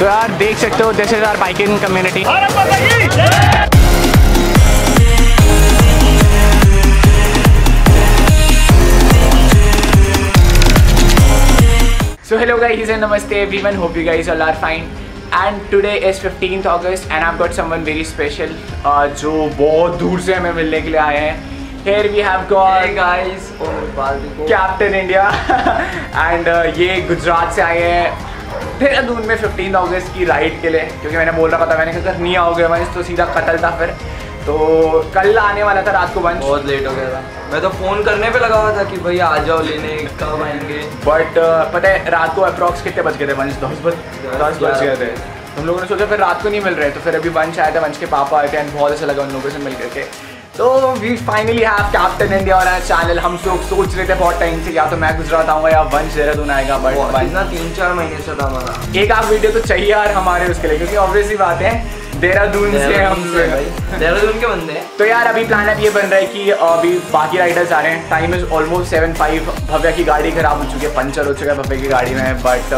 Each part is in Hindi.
तो यार देख सकते हो this is our biking community so hello guys and namaste every hope you all are fine and today is fifteen August and I got someone very special जो बहुत दूर से हमें मिलने के लिए आए हैं. Here we have got guys captain India and ये गुजरात से आए हैं. देहरादून में 15 अगस्त की राइड के लिए क्योंकि मैंने बोल रखा था मैंने कहा नहीं आओगे वंश तो सीधा कतल था फिर। तो कल आने वाला था रात को वंश बहुत लेट हो गया था। मैं तो फ़ोन करने पे लगा हुआ था कि भैया आ जाओ लेने कब आएँगे? बट पता है रात को अप्रॉक्स कितने बज गए थे वंश दस बज दस बज गए थे। हम लोगों ने सोचा फिर रात को नहीं मिल रहे तो फिर अभी वंश आया था वंश के पापा आए थे एंड बहुत अच्छा लगा उन लोगों से मिल करके तो we finally have captain India और चैनल हम लोग सोच रहे थे बहुत टाइम से या तो मैं गुजरात आऊँगा या वंश देहरादून आएगा बट वंश ना तीन चार महीने से था हमारा। एक आध वीडियो तो चाहिए यार हमारे उसके लिए क्योंकि ऑब्वियसली बात है देहरादून से हम देहरादून के बंदे हैं। तो यार अभी प्लान अब ये बन रहा है कि अभी बाकी राइडर्स आ रहे हैं। Time is almost seven five Bhavya की गाड़ी खराब हो चुकी है पंचर हो चुका है भव्य की गाड़ी में but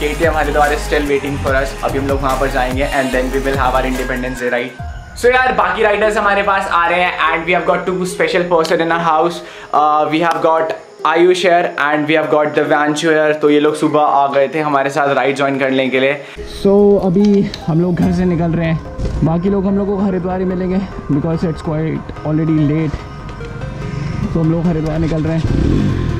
K T M Haridwar is still waiting for us अभी हम लोग वहाँ पर जाएँगे and then we will have our Independence Day right so so, यार बाकी राइडर्स हमारे पास आ रहे हैं and we have got two special person in our house we have got Ayush here and we have got Divyanshu here तो ये लोग सुबह आ गए थे हमारे साथ राइड ज्वाइन करने के लिए. सो so, अभी हम लोग घर से निकल रहे हैं। बाकी लोग हम लोग को हरिद्वार ही मिलेंगे because it's quite already late तो हम लोग हरिद्वार निकल रहे हैं।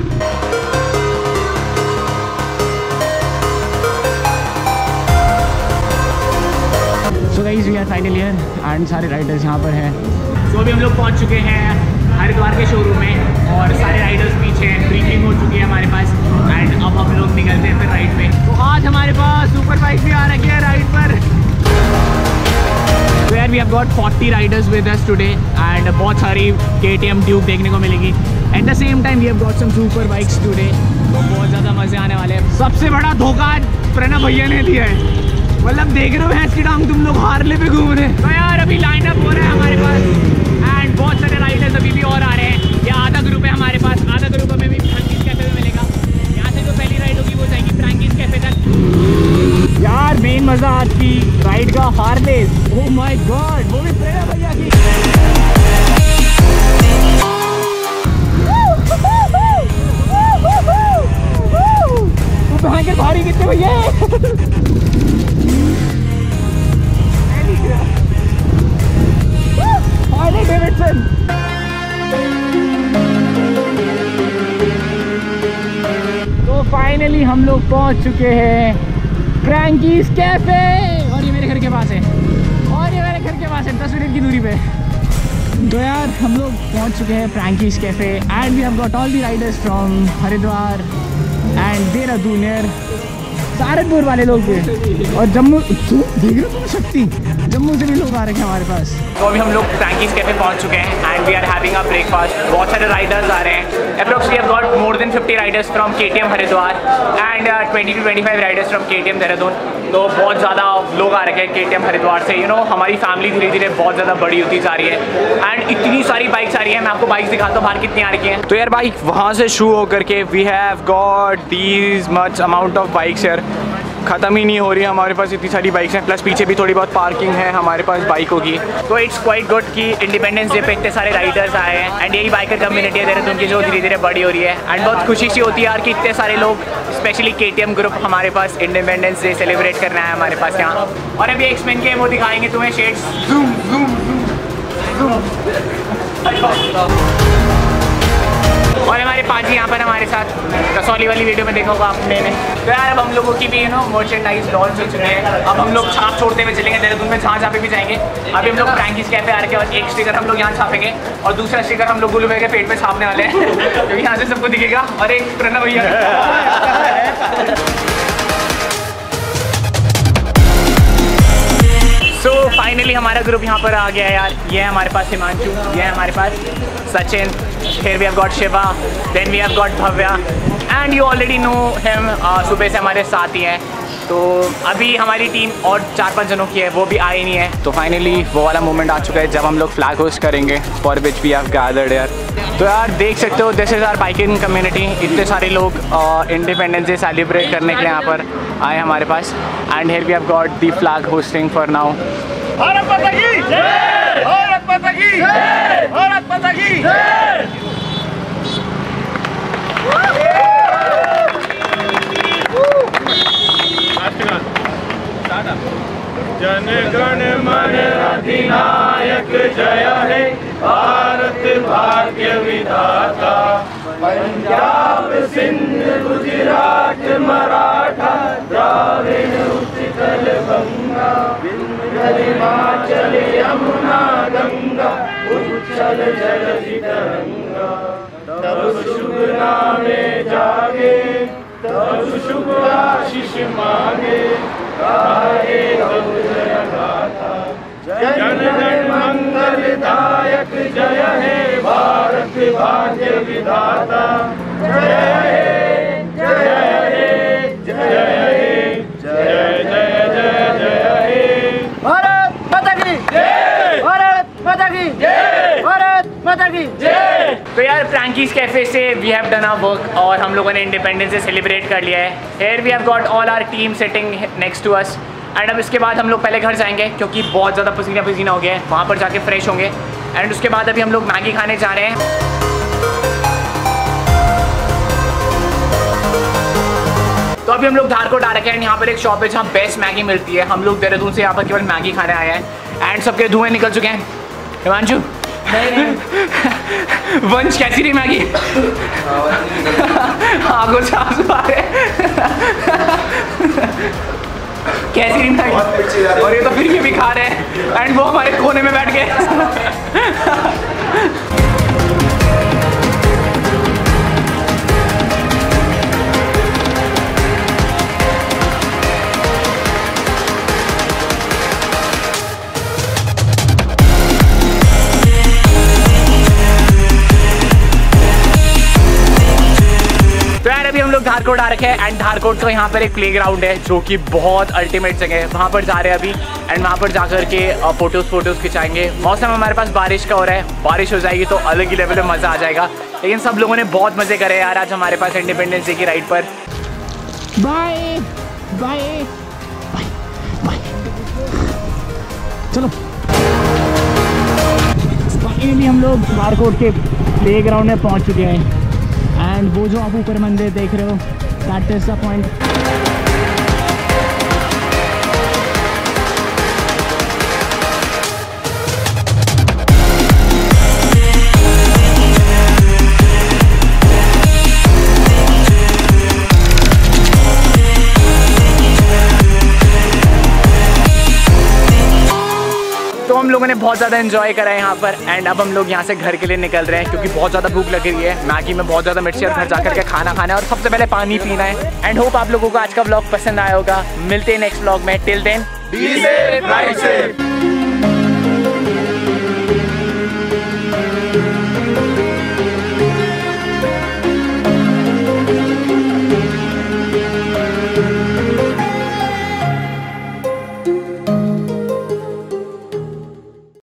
Guys we are final year and सारे राइडर्स यहाँ पर हैं। तो अभी हम लोग पहुँच चुके हैं हरिद्वार के शोरूम में और सारे राइडर्स पीछे हैं ब्रीफिंग हो चुकी है हमारे पास एंड अब हम लोग निकलते हैं फिर राइड पे। तो आज हमारे पास सुपर बाइक भी आ रखी है राइड पर। तो यार we have got 40 riders with us today and बहुत सारी के टी एम ट्यूब देखने को मिलेगी। At the same time we have got some super bikes today तो बहुत ज़्यादा मज़े आने वाले हैं। सबसे बड़ा धोखा प्रणब भैया ने दिया है। मतलब देख रहे हो भैंस की टांग तुम लोग हारले पे घूम रहे हैं। तो यार अभी लाइन अप हो रहा है हमारे पास। एंड बहुत सारे राइडर्स अभी भी और आ रहे हैं। ये आधा ग्रुप है हमारे पास। आधा ग्रुप हमें भी फ्रैंकीज कैफ़े में मिलेगा। यहाँ से जो पहली राइड होगी वो जाएगी फ्रैंकीज कैफ़े तक। यार मेन मज़ा आज की राइड का हार्ले ओह माय गॉड वो भी प्रेरणा भैया की। वो भारी कितने भैया फाइनली हम लोग पहुँच चुके हैं फ्रैंकीस कैफ़े। और ये मेरे घर के पास है। और ये मेरे घर के पास है, दस मिनट की दूरी पे। तो यार, हम लोग पहुँच चुके हैं Frankie's cafe. And we have got all the riders from Haridwar and there Dehradun Saharanpur वाले लोग भी। और जम्मू देख रहे हो शक्ति? जम्मू से भी लोग आ रहे हैं हमारे पास। तो अभी हम लोग फ्रैंकीज कैफ़े पहुँच चुके हैं and we are having a breakfast बहुत सारे राइडर्स आ रहे हैं। Approx we have got more than 50 riders from KTM Haridwar and 20 to 25 riders from K Dehradun तो बहुत ज़्यादा लोग आ रखे हैं के टी एम हरिद्वार से। यू you नो know, हमारी फैमिली धीरे धीरे बहुत ज़्यादा बड़ी होती जा रही है। एंड इतनी सारी बाइक्स आ रही है। मैं आपको बाइक्स दिखाता हूँ बाहर कितनी आ रही हैं। तो यार बाइक वहाँ से शुरू होकर के we have got these much amount of bikes यार ख़त्म ही नहीं हो रही है। हमारे पास इतनी सारी बाइक्स हैं प्लस पीछे भी थोड़ी बहुत पार्किंग है हमारे पास बाइकों की तो इट्स क्वाइट गुड कि इंडिपेंडेंस डे पे इतने सारे राइडर्स आए हैं एंड यही बाइकर कम्युनिटी है देहरादून की जो धीरे धीरे बड़ी हो रही है। एंड बहुत खुशी सी होती है यार कि इतने सारे लोग स्पेशली के ग्रुप हमारे पास इंडिपेंडेंस डे सेलिब्रेट करना है हमारे पास यहाँ। और अभी एक्सपेन के वो दिखाएँगे तुम्हें शेड्स जूम जूम और हमारे पाजी यहाँ पर हमारे साथ कसौली वाली वीडियो में देखा होगा आपने। तो यार, अब हम लोगों की भी यू नो मर्चेंडाइज लॉन्च हो चुके हैं। अब हम लोग छाप छोड़ते हुए चलेंगे, देहरादून में जहाँ जहाँ पे भी जाएँगे। अभी हम लोग फ्रैंकीज कैफ़े आ रखे और एक स्टिकर हम लोग यहाँ छापेंगे और दूसरा स्टिकर हम लोग गुलू के पेट में छापने वाले हैं। क्योंकि यहाँ से सबको दिखेगा। और एक प्रणव भैया। फाइनली हमारा ग्रुप यहाँ पर आ गया यार। ये है हमारे पास हिमांशु। ये है हमारे पास सचिन। फिर we have got Shiva then we have got Bhavya and you already know him सुबह से हमारे साथ ही हैं। तो अभी हमारी टीम और चार पाँच जनों की है, वो भी आई नहीं है। तो फाइनली वो वाला मोमेंट आ चुका है, जब हम लोग फ्लैग होस्ट करेंगे for which we have gathered यार तो यार, देख सकते हो this is our biking community इतने सारे लोग इंडिपेंडेंस डे सेलिब्रेट करने के लिए यहाँ पर आए हमारे पास। And here we have got the flag hosting for now Bharat Mata की भारत माता की भारत माता की जन गण मन अधिनायक जय हे। भारत भाग्य विधाता। पंजाब, सिंध, गुजरात, मराठा, द्राविड उत्कल गंगा। हिमाचल, यमुना, गंगा उच्चल जल तरंगा तब शुभ नामे जागे तब शुभ आशीष मांगे गाए जय जन मंगल दायक जय हे भारत भाग्य विधाता। जय तो यार फ्रैंकीज कैफ़े से we have done our work और हम लोगों ने इंडिपेंडेंस डे सेलिब्रेट कर लिया है। Here we have got all our team setting next to us and अब इसके बाद हम लोग पहले घर जाएँगे, क्योंकि बहुत ज़्यादा पसीना पसीना हो गया है। वहाँ पर जाके फ्रेश होंगे। एंड उसके बाद अभी हम लोग मैगी खाने जा रहे हैं। तो अभी हम लोग धारकोट आ रखे हैं। यहाँ पर एक शॉप है जहाँ बेस्ट मैगी मिलती है। हम लोग देहरादून से यहाँ पर केवल मैगी खाने आए हैं। एंड सबके धुएँ निकल चुके हैं। हिमांशु? वंश कैसी रही मैगी? आगो से आँसू आ रहे कैसी रही मैगी? और ये तो फिर ये भी खा रहे हैं। एंड वो हमारे कोने में बैठ गए। धारकोट आ रखे हैं एंड धारकोट तो यहाँ पर एक प्ले ग्राउंड है, जो कि बहुत अल्टीमेट जगह है। वहाँ पर जा रहे हैं अभी एंड वहाँ पर जा कर के फ़ोटोज़ फ़ोटोज़ खिंचाएँगे। मौसम हमारे पास बारिश का हो रहा है। बारिश हो जाएगी तो अलग ही लेवल में मज़ा आ जाएगा। लेकिन सब लोगों ने बहुत मज़े करे यार आज हमारे पास इंडिपेंडेंस डे की राइड पर। बाय बाय चलो। फाइनली हम लोग धारकोट के प्ले ग्राउंड में पहुँच चुके हैं। एंड वो जो आप ऊपर मंदिर देख रहे हो दैट इज़ द पॉइंट तो हम लोगों ने बहुत ज़्यादा एंजॉय करा है यहाँ पर एंड अब हम लोग यहाँ से घर के लिए निकल रहे हैं, क्योंकि बहुत ज़्यादा भूख लग रही है। मैगी में बहुत ज़्यादा मिर्ची और घर जाकर के खाना खाना है, और सबसे पहले पानी पीना है। एंड होप आप लोगों को आज का ब्लॉग पसंद आया होगा। मिलते हैं नेक्स्ट ब्लॉग में। Till then